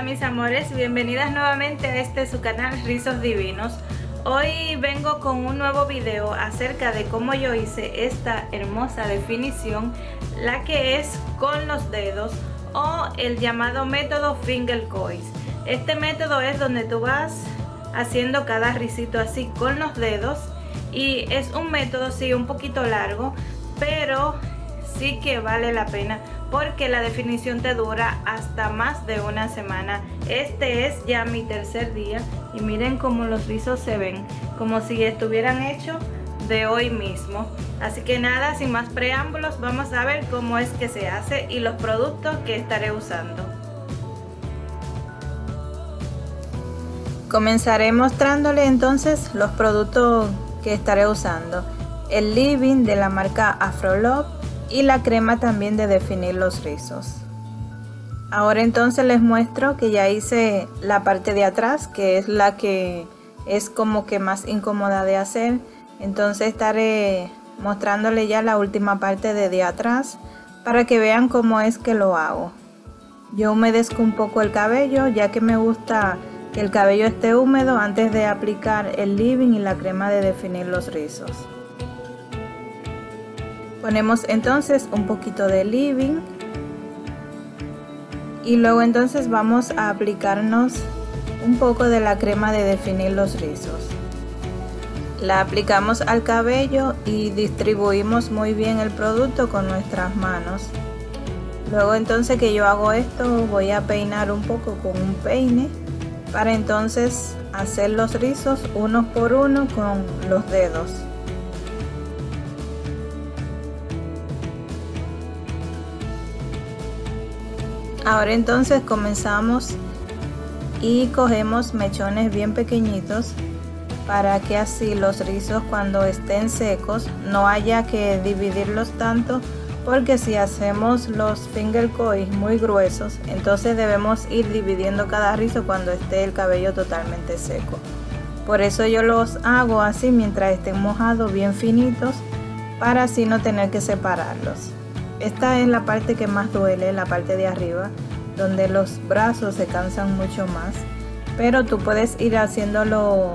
Hola mis amores, bienvenidas nuevamente a este su canal Rizos Divinos. Hoy vengo con un nuevo video acerca de cómo yo hice esta hermosa definición, la que es con los dedos o el llamado método Finger Coils. Este método es donde tú vas haciendo cada risito así con los dedos y es un método sí un poquito largo, pero sí que vale la pena porque la definición te dura hasta más de una semana. Este es ya mi tercer día y miren cómo los rizos se ven, como si estuvieran hechos de hoy mismo. Así que nada, sin más preámbulos, vamos a ver cómo es que se hace y los productos que estaré usando. Comenzaré mostrándole entonces los productos que estaré usando. El Living de la marca Afrolove y la crema también de definir los rizos. Ahora entonces les muestro que ya hice la parte de atrás, que es la que es como que más incómoda de hacer. Entonces estaré mostrándole ya la última parte de, de atrás para que vean cómo es que lo hago. Yo humedezco un poco el cabello ya que me gusta que el cabello esté húmedo antes de aplicar el living y la crema de definir los rizos. Ponemos entonces un poquito de living y luego entonces vamos a aplicarnos un poco de la crema de definir los rizos. La aplicamos al cabello y distribuimos muy bien el producto con nuestras manos. Luego entonces que yo hago esto voy a peinar un poco con un peine para entonces hacer los rizos uno por uno con los dedos. Ahora entonces comenzamos y cogemos mechones bien pequeñitos para que así los rizos cuando estén secos no haya que dividirlos tanto porque si hacemos los finger coils muy gruesos entonces debemos ir dividiendo cada rizo cuando esté el cabello totalmente seco. Por eso yo los hago así mientras estén mojados bien finitos para así no tener que separarlos esta es la parte que más duele, la parte de arriba, donde los brazos se cansan mucho más. Pero tú puedes ir haciéndolo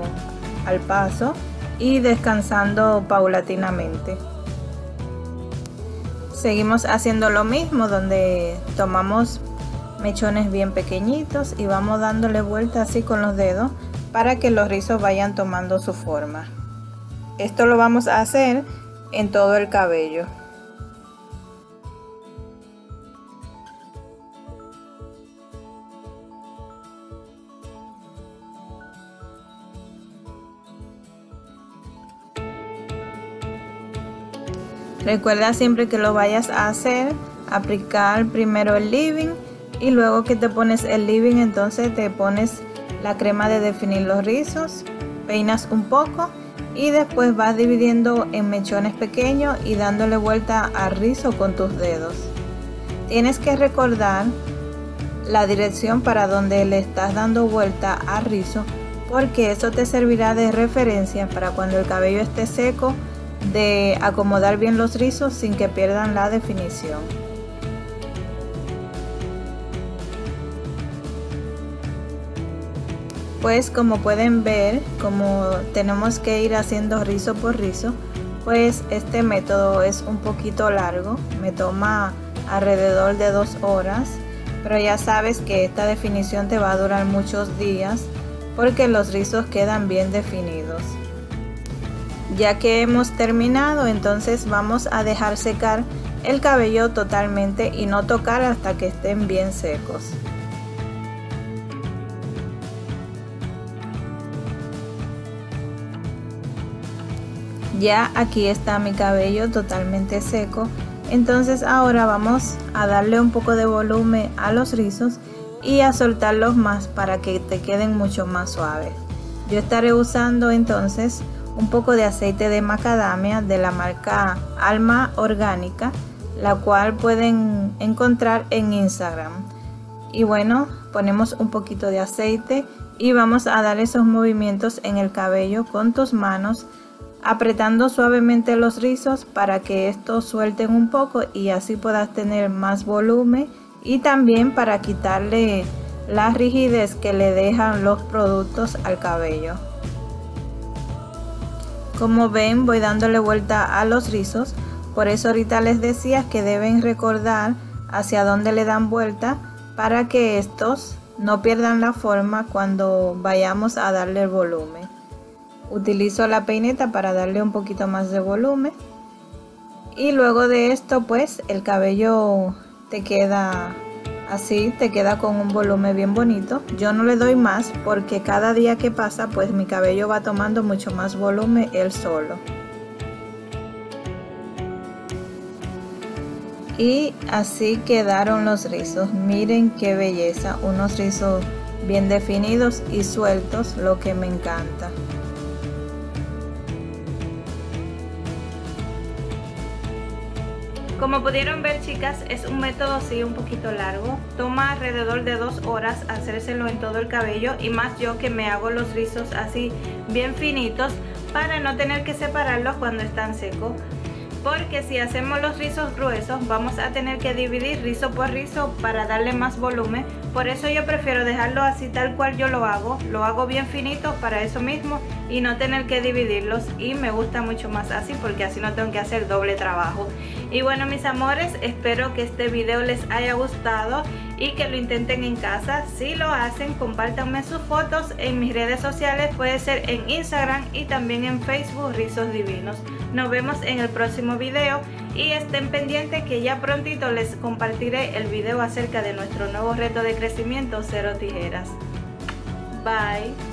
al paso y descansando paulatinamente. Seguimos haciendo lo mismo donde tomamos mechones bien pequeñitos y vamos dándole vuelta así con los dedos para que los rizos vayan tomando su forma. Esto lo vamos a hacer en todo el cabello. Recuerda siempre que lo vayas a hacer, aplicar primero el living y luego que te pones el living entonces te pones la crema de definir los rizos, peinas un poco y después vas dividiendo en mechones pequeños y dándole vuelta al rizo con tus dedos. Tienes que recordar la dirección para donde le estás dando vuelta al rizo porque eso te servirá de referencia para cuando el cabello esté seco de acomodar bien los rizos sin que pierdan la definición. Pues como pueden ver, como tenemos que ir haciendo rizo por rizo, pues este método es un poquito largo, me toma alrededor de dos horas, pero ya sabes que esta definición te va a durar muchos días porque los rizos quedan bien definidos. Ya que hemos terminado, entonces vamos a dejar secar el cabello totalmente y no tocar hasta que estén bien secos. Ya aquí está mi cabello totalmente seco, entonces ahora vamos a darle un poco de volumen a los rizos y a soltarlos más para que te queden mucho más suaves. Yo estaré usando entonces un poco de aceite de macadamia de la marca Alma Orgánica, la cual pueden encontrar en Instagram. Y bueno, ponemos un poquito de aceite y vamos a dar esos movimientos en el cabello con tus manos, apretando suavemente los rizos para que estos suelten un poco y así puedas tener más volumen y también para quitarle la rigidez que le dejan los productos al cabello. Como ven voy dándole vuelta a los rizos, por eso ahorita les decía que deben recordar hacia dónde le dan vuelta para que estos no pierdan la forma cuando vayamos a darle el volumen. Utilizo la peineta para darle un poquito más de volumen y luego de esto pues el cabello te queda así te queda con un volumen bien bonito. Yo no le doy más porque cada día que pasa pues mi cabello va tomando mucho más volumen él solo. Y así quedaron los rizos. Miren qué belleza. Unos rizos bien definidos y sueltos lo que me encanta Como pudieron ver chicas, es un método así un poquito largo. Toma alrededor de dos horas hacérselo en todo el cabello y más yo que me hago los rizos así bien finitos para no tener que separarlos cuando están secos. Porque si hacemos los rizos gruesos vamos a tener que dividir rizo por rizo para darle más volumen. Por eso yo prefiero dejarlo así tal cual yo lo hago. Lo hago bien finito para eso mismo y no tener que dividirlos. Y me gusta mucho más así porque así no tengo que hacer doble trabajo y bueno mis amores espero que este video les haya gustado y que lo intenten en casa. Si lo hacen, compártanme sus fotos en mis redes sociales, puede ser en Instagram y también en Facebook Rizos Divinos. Nos vemos en el próximo video y estén pendientes que ya prontito les compartiré el video acerca de nuestro nuevo reto de crecimiento cero tijeras. Bye.